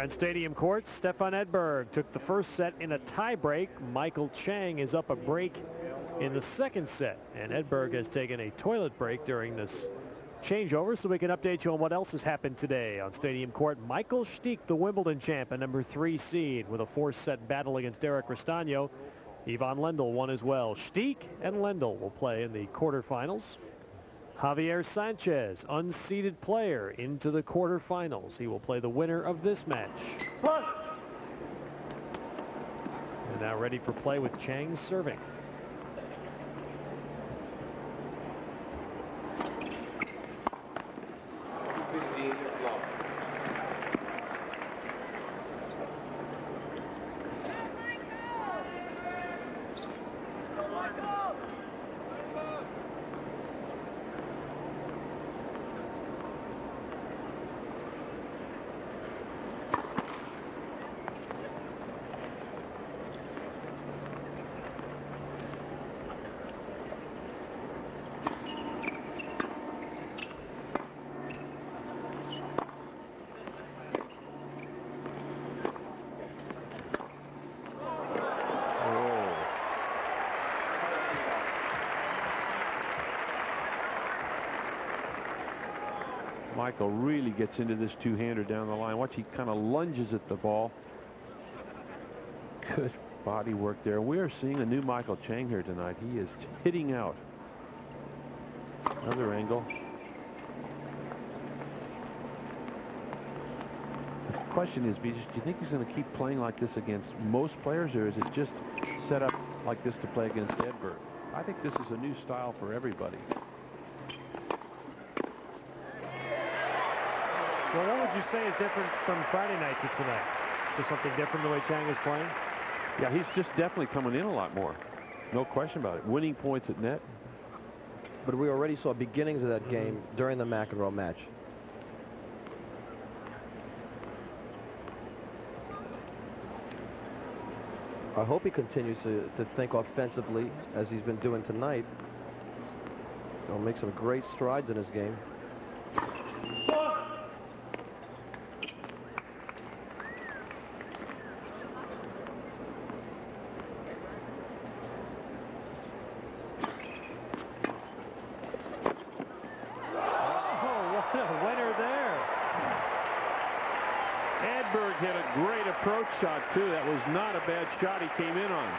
on Stadium Court, Stefan Edberg took the first set in a tiebreak. Michael Chang is up a break in the second set, and Edberg has taken a toilet break during this changeover so we can update you on what else has happened today on Stadium Court. Michael Stich, the Wimbledon champ number three seed with a four-set battle against Eric Restano. Ivan Lendl won as well. Stich and Lendl will play in the quarterfinals. Javier Sanchez, unseeded player, into the quarterfinals. He will play the winner of this match. Plus. And now ready for play with Chang serving. Michael really gets into this two-hander down the line. Watch, he kind of lunges at the ball. Good body work there. We are seeing a new Michael Chang here tonight. He is hitting out. Another angle. The question is, do you think he's going to keep playing like this against most players, or is it just set up like this to play against Edberg? I think this is a new style for everybody. Well, what would you say is different from Friday night to tonight? Is there something different the way Chang is playing? Yeah, he's just definitely coming in a lot more. No question about it. Winning points at net. But we already saw beginnings of that game mm -hmm. during the McEnroe match. I hope he continues to, to think offensively as he's been doing tonight. He'll make some great strides in his game. Too. That was not a bad shot he came in on.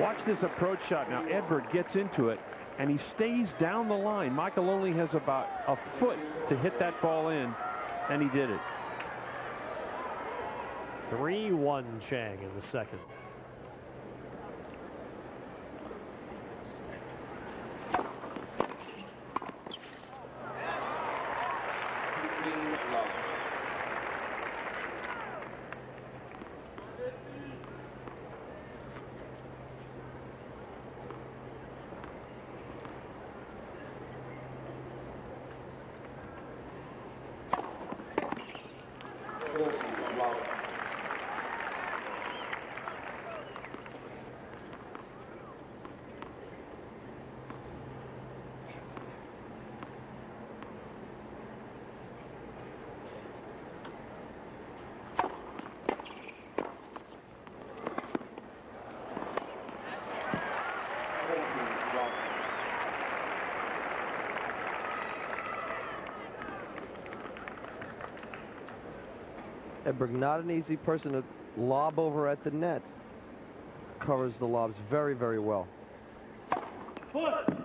Watch this approach shot. Now, Edberg gets into it, and he stays down the line. Michael only has about a foot to hit that ball in, and he did it. 3-1 Chang in the second. Edberg, not an easy person to lob over at the net. Covers the lobs very, very well. Foot.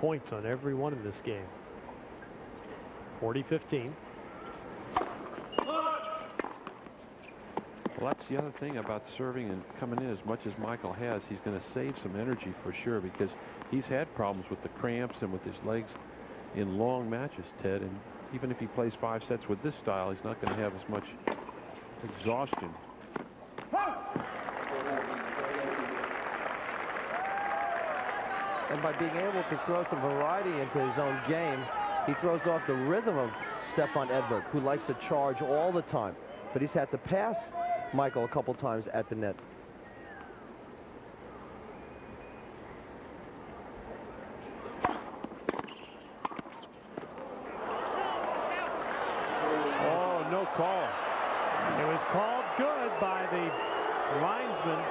Points on every one in this game. 40-15. Well, that's the other thing about serving and coming in as much as Michael has. He's going to save some energy for sure because he's had problems with the cramps and with his legs in long matches, Ted. And even if he plays five sets with this style, he's not going to have as much exhaustion. And by being able to throw some variety into his own game, he throws off the rhythm of Stefan Edberg, who likes to charge all the time. But he's had to pass Michael a couple times at the net. Oh, no call. It was called good by the linesman.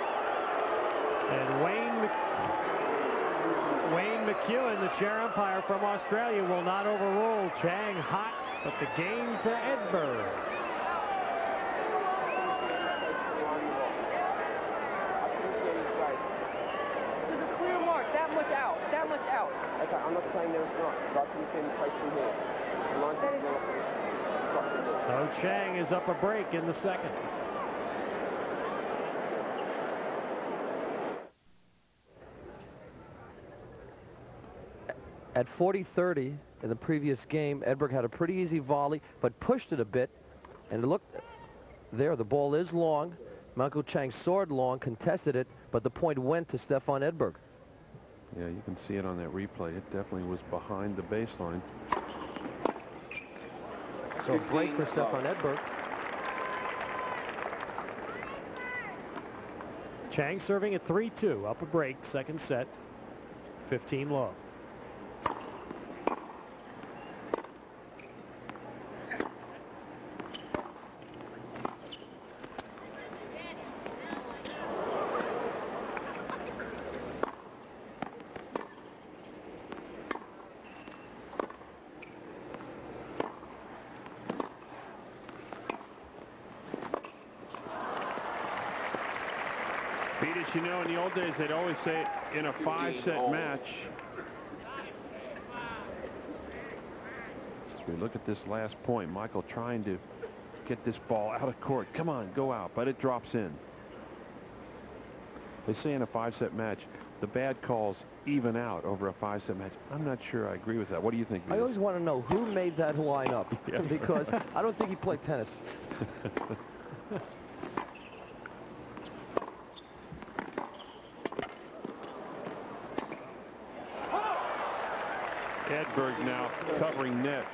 And Wayne Wayne McKewen, the chair umpire from Australia, will not overrule Chang hot, but the game to Edberg. There's a clear mark, that much out, that much out. Okay, I'm not saying there's not, but I couldn't see any place from here. The line's not going up So Chang is up a break in the second. At 40-30 in the previous game, Edberg had a pretty easy volley, but pushed it a bit. And look, there, the ball is long. Michael Chang saw it long, contested it, but the point went to Stefan Edberg. Yeah, you can see it on that replay. It definitely was behind the baseline. So a break for Stefan Edberg. Chang serving at 3-2, up a break, second set, 15 low. Beat you know, in the old days, they'd always say in a five-set match. As we look at this last point, Michael trying to get this ball out of court. Come on, go out, but it drops in. They say in a five-set match, the bad calls even out over a five-set match. I'm not sure I agree with that. What do you think? I always want to know who made that line up Yeah. because I don't think he played tennis. Edberg now covering net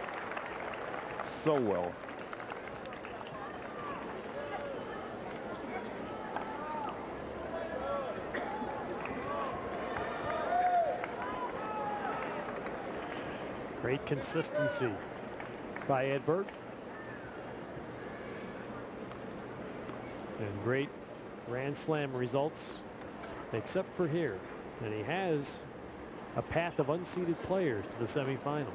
so well. Great consistency by Edberg. And great Grand Slam results, except for here. And he has a path of unseeded players to the semifinals.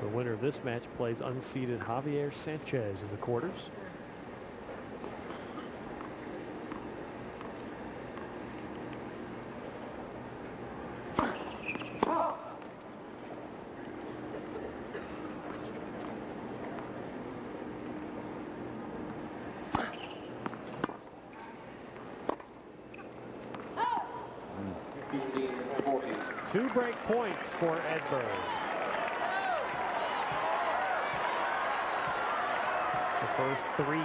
The winner of this match plays unseeded Javier Sanchez in the quarters. Two break points for Edberg. The first three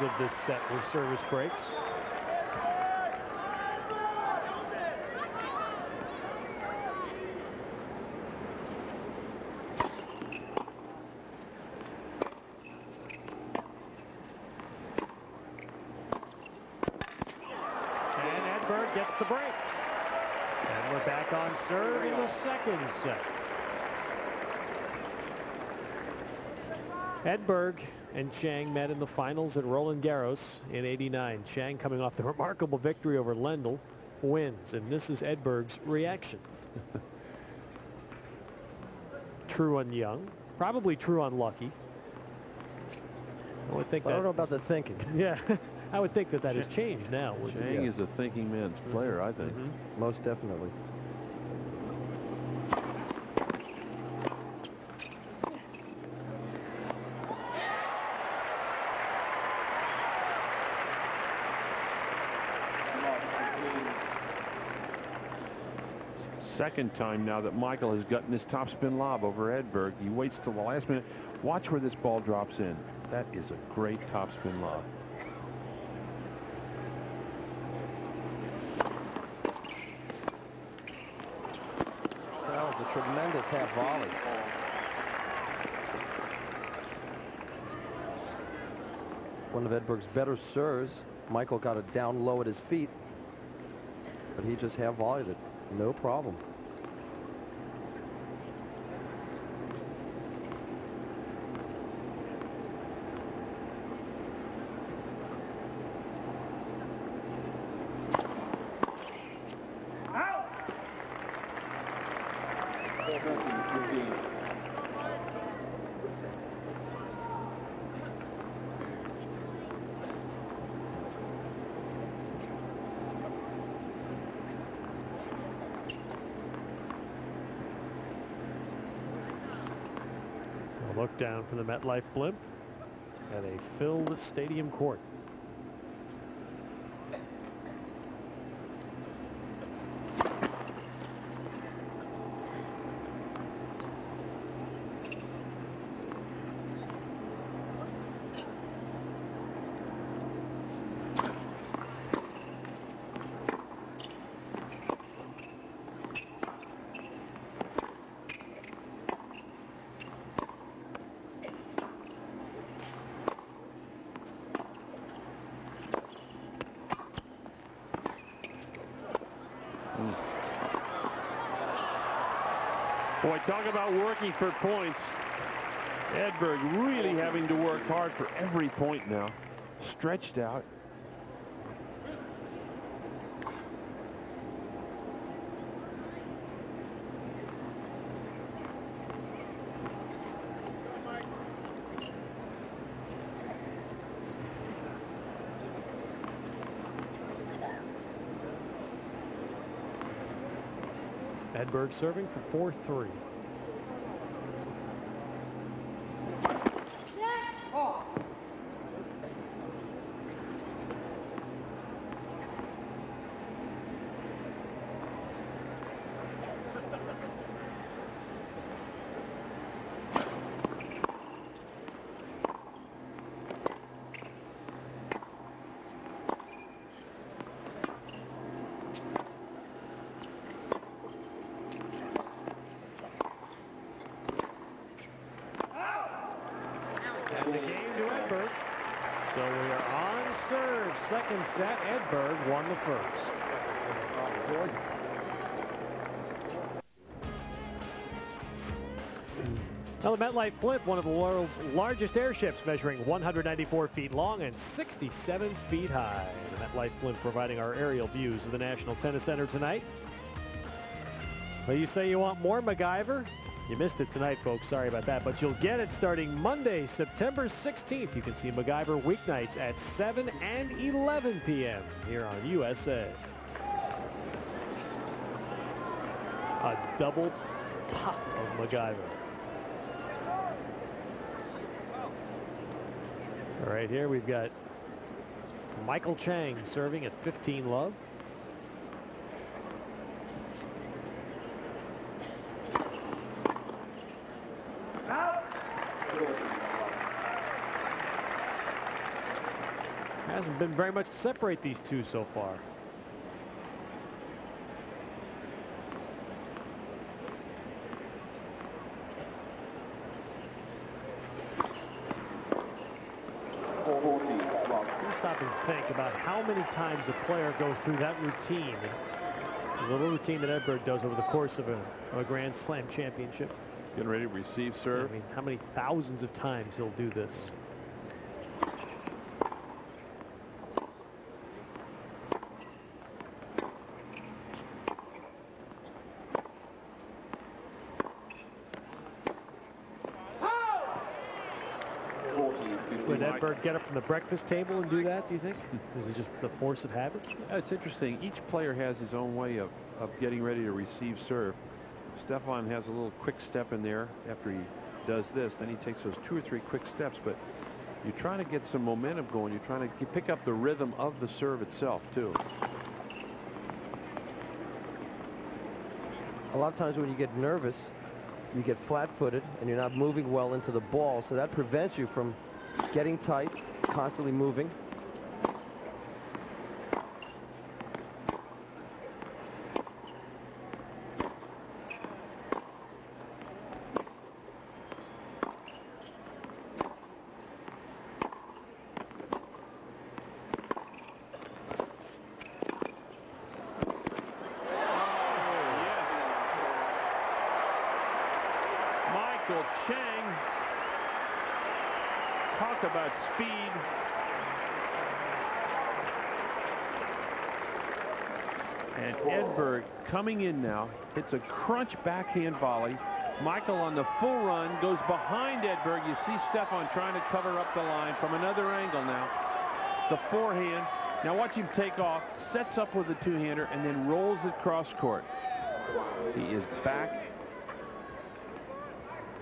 of this set were service breaks. And Edberg gets the break. And we're back on serve in the second set. Edberg and Chang met in the finals at Roland Garros in 89. Chang coming off the remarkable victory over Lendl wins, and this is Edberg's reaction. true on Young, probably true on Lucky. I would think I don't know about the thinking. Yeah, I would think that that has changed now. wouldn't it? Chang is a thinking man's player, I think. Mm-hmm. Most definitely. Second time now that Michael has gotten his topspin lob over Edberg. He waits till the last minute. Watch where this ball drops in. That is a great topspin lob. That was a tremendous half volley. One of Edberg's better serves. Michael got it down low at his feet, but he just half volleyed it. No problem. Look down from the MetLife blimp at a filled stadium court. Boy, talk about working for points. Edberg really having to work hard for every point now. Stretched out. Edberg serving for 4-3. And the game to Edberg. So we are on serve. Set. Edberg won the first. Now the MetLife Blimp, one of the world's largest airships, measuring 194 feet long and 67 feet high. The MetLife Blimp providing our aerial views of the National Tennis Center tonight. Well, you say you want more MacGyver? You missed it tonight, folks. Sorry about that. But you'll get it starting Monday, September 16th. You can see MacGyver weeknights at 7 and 11 p.m. here on USA. A double pop of MacGyver. All right, here we've got Michael Chang serving at 15 love. Hasn't been very much to separate these two so far. You stop and think about how many times a player goes through that routine. The little routine that Edberg does over the course of a, of a Grand Slam championship. Getting ready to receive I mean, how many thousands of times he'll do this. Would get up from the breakfast table and do that, do you think? Is it just the force of habit? Yeah, It's interesting. Each player has his own way of, of getting ready to receive serve. Stefan has a little quick step in there after he does this. Then he takes those two or three quick steps. But you're trying to get some momentum going. You're trying to pick up the rhythm of the serve itself, too. A lot of times when you get nervous, you get flat-footed and you're not moving well into the ball, so that prevents you from getting tight, constantly moving. Michael Chang. Talk about speed. And Edberg coming in now. Hits a crunch backhand volley. Michael on the full run goes behind Edberg. You see Stefan trying to cover up the line from another angle now. The forehand. Now watch him take off. Sets up with a two-hander and then rolls it cross court. He is back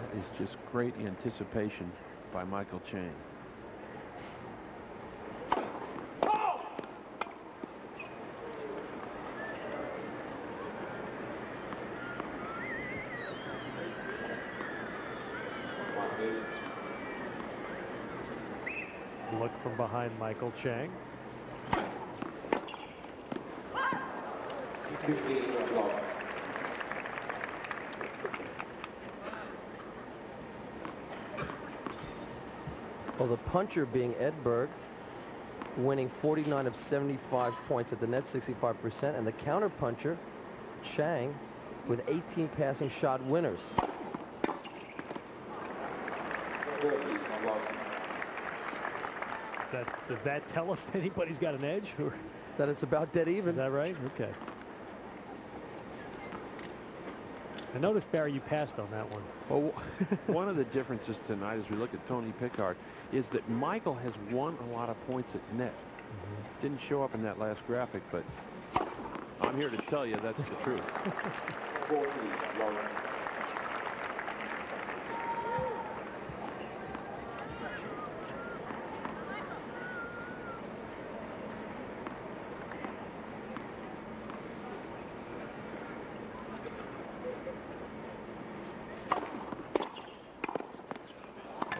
that is just great anticipation by Michael Chang. Look from behind Michael Chang. Well, the puncher being Edberg, winning 49 of 75 points at the net, 65%, and the counter puncher, Chang, with 18 passing shot winners. That, does that tell us anybody's got an edge? Or That it's about dead even. is that right? Okay. I noticed, Barry, you passed on that one. Well, one of the differences tonight as we look at Tony Pickard is that Michael has won a lot of points at net. Mm-hmm. Didn't show up in that last graphic, but I'm here to tell you that's the truth. 40, Lawrence.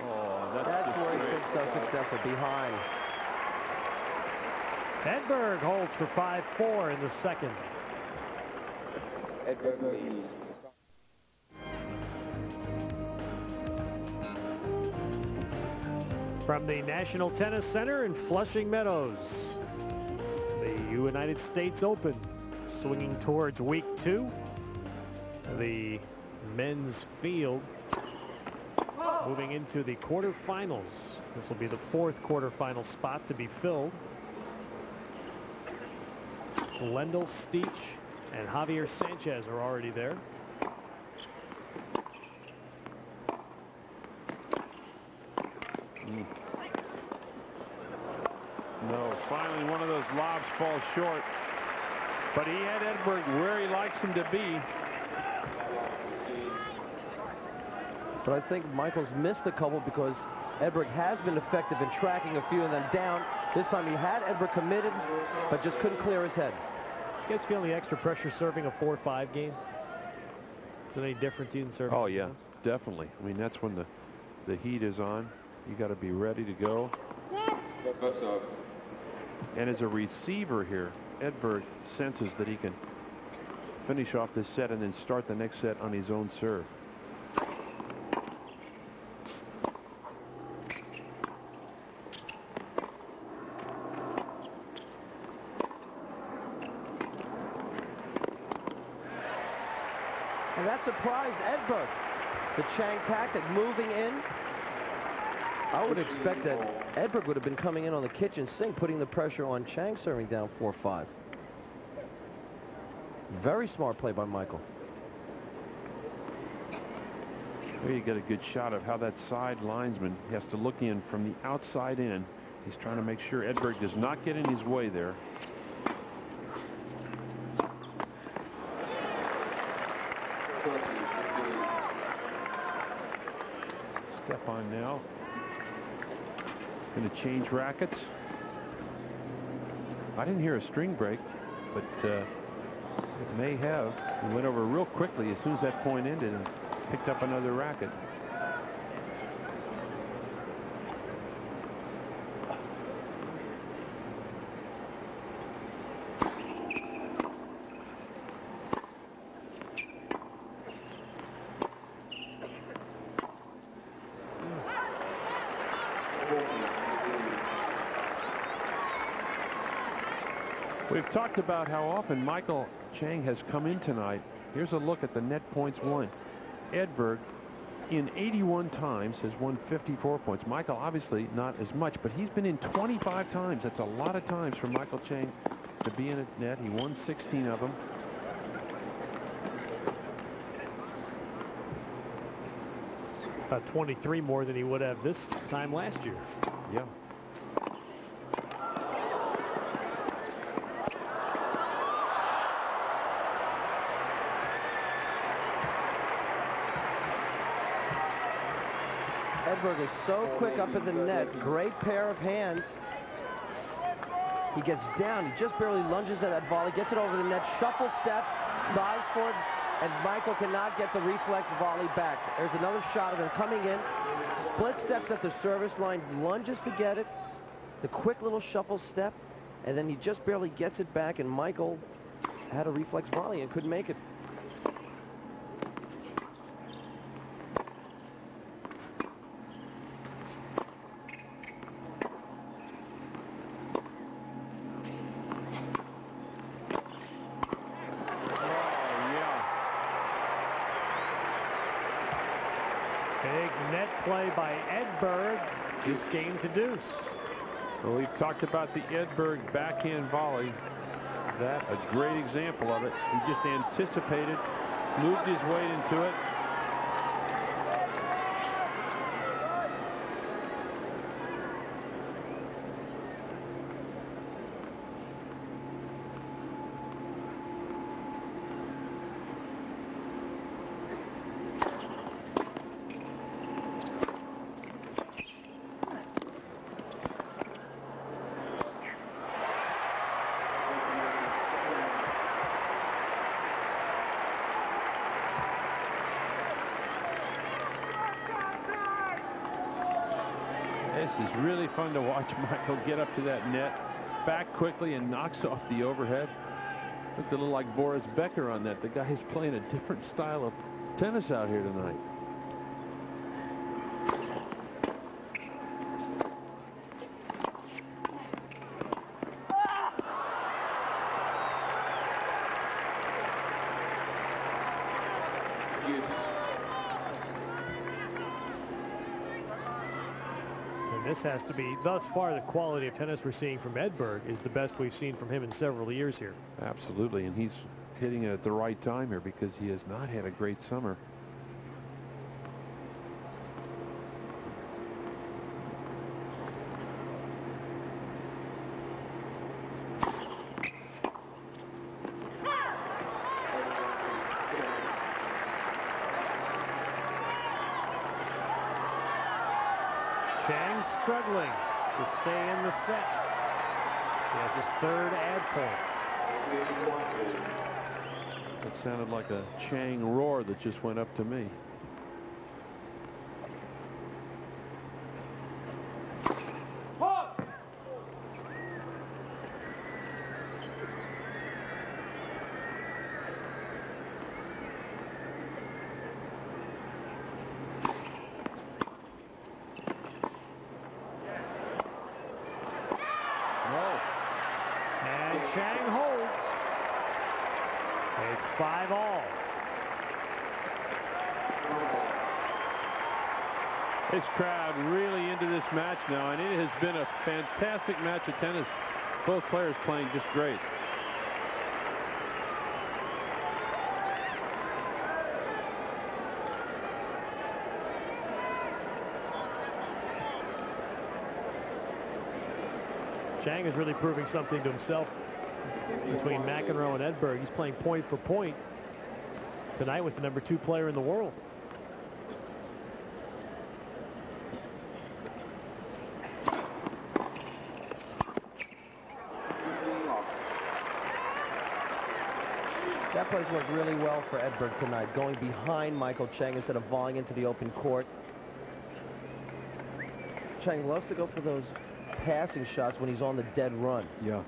Oh, that's, That's just where he's great. been so successful, behind. Edberg holds for 5-4 in the second. Edberg leads. From the National Tennis Center in Flushing Meadows, the United States Open swinging towards week two. The men's field moving into the quarterfinals. This will be the fourth quarterfinal spot to be filled. Lendl, Stich, and Javier Sanchez are already there. Mm. No, finally one of those lobs falls short. But he had Edberg where he likes him to be. But I think Michael's missed a couple because Edberg has been effective in tracking a few of them down. This time he had Edberg committed, but just couldn't clear his head. You guys feel the extra pressure serving a 4-5 game? Is there any difference in serving? Oh, yeah, definitely. I mean, that's when the, the heat is on. You got to be ready to go. And as a receiver here, Edberg senses that he can finish off this set and then start the next set on his own serve. That surprised Edberg. The Chang tactic moving in. I would expect that Edberg would have been coming in on the kitchen sink, putting the pressure on Chang serving down 4-5. Very smart play by Michael. There you get a good shot of how that side linesman has to look in from the outside in. He's trying to make sure Edberg does not get in his way there. Stefan now to change rackets. I didn't hear a string break, but uh, It may have. He went over real quickly as soon as that point ended and picked up another racket. We've talked about how often Michael Chang has come in tonight. Here's a look at the net points won. Edberg, in 81 times, has won 54 points. Michael, obviously, not as much, but he's been in 25 times. That's a lot of times for Michael Chang to be in a net. He won 16 of them. About 23 more than he would have this time last year. Yeah. Edberg is so quick up at the net. Great pair of hands. He gets down. He just barely lunges at that volley, gets it over the net, shuffle steps, dives for it, and Michael cannot get the reflex volley back. There's another shot of him coming in. Split steps at the service line, lunges to get it. The quick little shuffle step, and then he just barely gets it back, and Michael had a reflex volley and couldn't make it. Big net play by Edberg. This game to deuce. Well, we've talked about the Edberg backhand volley. That a great example of it. He just anticipated, moved his weight into it. This is really fun to watch Michael get up to that net, back quickly and knocks off the overhead. Looked a little like Boris Becker on that. The guy is playing a different style of tennis out here tonight. And this has to be, thus far, the quality of tennis we're seeing from Edberg is the best we've seen from him in several years here. Absolutely, and he's hitting it at the right time here because he has not had a great summer. Chang struggling to stay in the set. He has his third ad point. That sounded like a Chang roar that just went up to me. Whoa. And Chang holds. It's five all. This crowd really into this match now, and it has been a fantastic match of tennis. Both players playing just great. Chang is really proving something to himself between McEnroe and Edberg. He's playing point for point tonight with the number two player in the world. That plays worked really well for Edberg tonight, going behind Michael Chang instead of volleying into the open court. Chang loves to go for those passing shots when he's on the dead run. Yeah.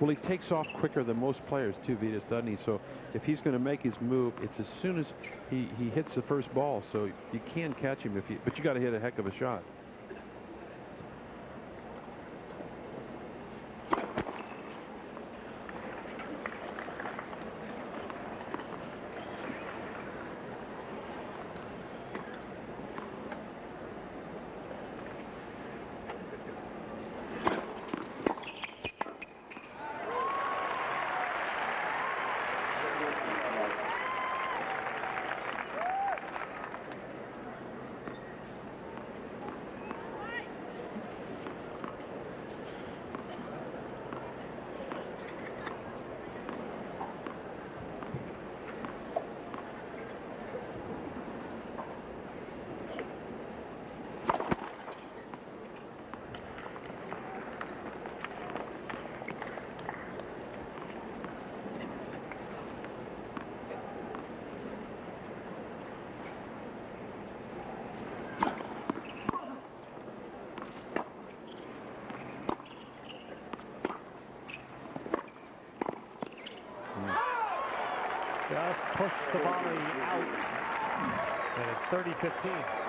Well, he takes off quicker than most players, too, Vitas, doesn't he? So if he's going to make his move, it's as soon as he, he hits the first ball. So you can catch him, if you, but you got to hit a heck of a shot. Just pushed the volley out. It's 30-15.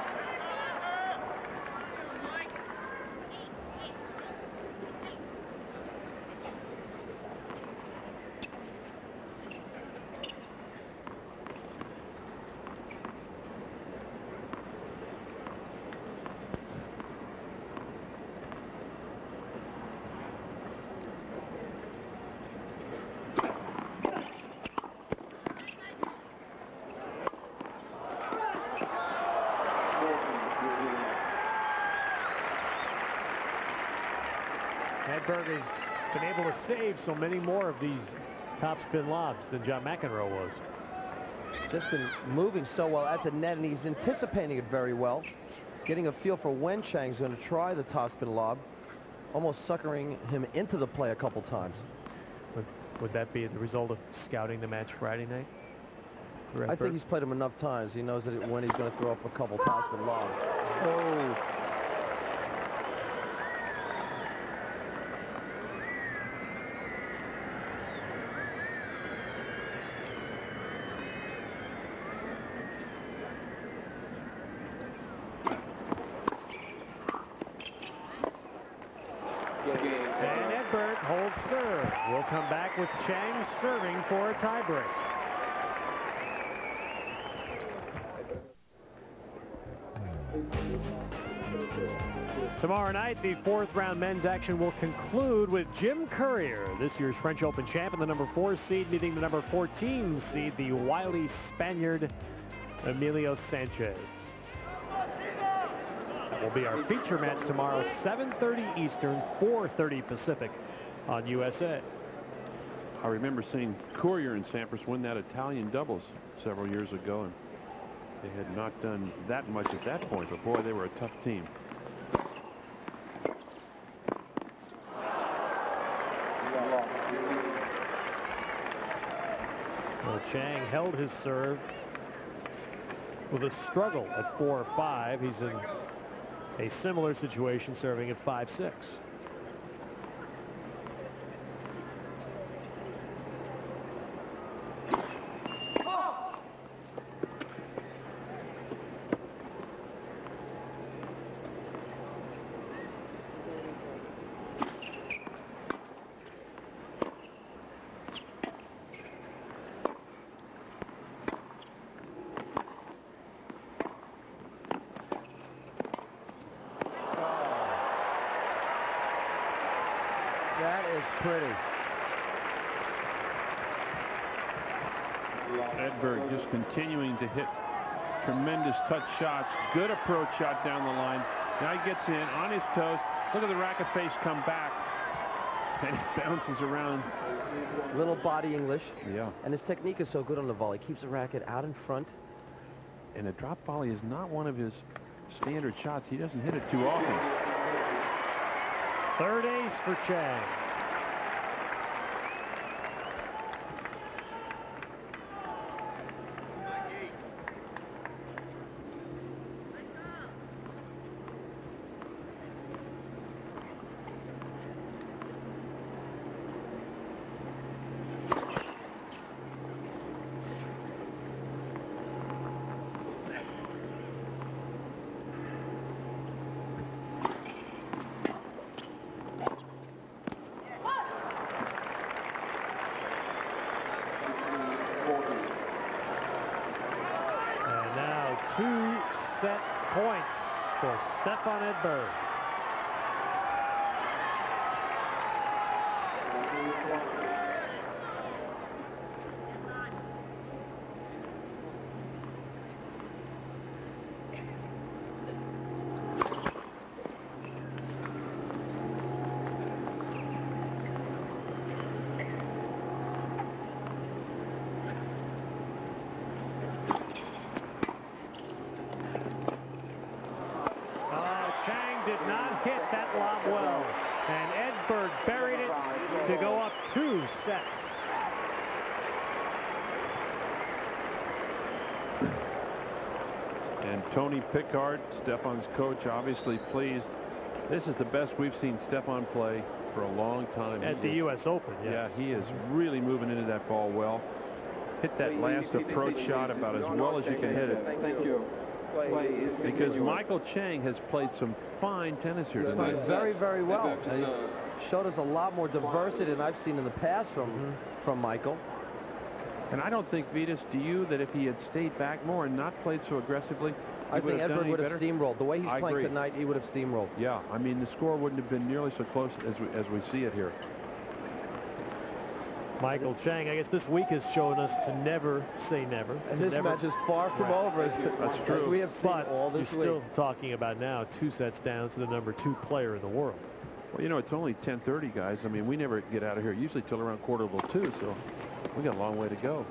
Edberg has been able to save so many more of these topspin lobs than John McEnroe was. Just been moving so well at the net, and he's anticipating it very well. Getting a feel for when Chang's going to try the topspin lob. Almost suckering him into the play a couple times. Would, would that be the result of scouting the match Friday night? I think he's played him enough times. He knows that it, when he's going to throw up a couple topspin lobs. Oh, And Edberg holds serve. We'll come back with Chang serving for a tiebreak. Tomorrow night, the fourth round men's action will conclude with Jim Courier, this year's French Open champ, and the number four seed meeting the number 14 seed, the wily Spaniard Emilio Sanchez. That will be our feature match tomorrow, 7.30 Eastern, 4.30 Pacific on USA. I remember seeing Courier and Sampras win that Italian doubles several years ago, and they had not done that much at that point, but boy, they were a tough team. Well, Chang held his serve with a struggle at 4-5. He's in a similar situation serving at 5-6. that is pretty. Edberg just continuing to hit tremendous touch shots. Good approach shot down the line. Now he gets in on his toes. Look at the racket face come back. And he bounces around. Little body English. Yeah. And his technique is so good on the volley. Keeps the racket out in front. And a drop volley is not one of his standard shots. He doesn't hit it too often. Third ace for Chang. set points for Stefan Edberg. Oh, Chang did not hit that lob well. And Edberg buried it to go up two sets. And Tony Pickard, Stefan's coach, obviously pleased. This is the best we've seen Stefan play for a long time. At He the is- U.S. Open, yes. Yeah, he is mm-hmm. really moving into that ball well. Hit that last approach shot about as well as you can hit it. Thank you. Because Michael Chang has played some fine tennis here tonight. Played very, very well. And he's showed us a lot more diversity than I've seen in the past from mm-hmm. from Michael. And I don't think, Vitas, do you, that if he had stayed back more and not played so aggressively, I would think have done Edberg would have steamrolled. The way he's I playing agree. tonight, he would have steamrolled. Yeah, I mean, the score wouldn't have been nearly so close as we, as we see it here. Michael Chang, I guess this week has shown us to never say never. And to this never, match is far from Right. over, as, That's as true. we have seen but all you're this week. still talking about now two sets down to the number two player in the world. Well, you know, it's only 10:30, guys. I mean, we never get out of here usually till around quarter till two, so we got a long way to go.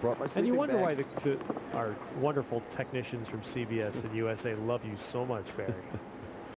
Brought my And you wonder bag. why the, the, our wonderful technicians from CBS and USA love you so much, Barry.